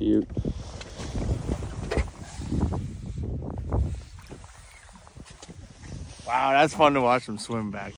Beaut. Wow, that's fun to watch them swim back.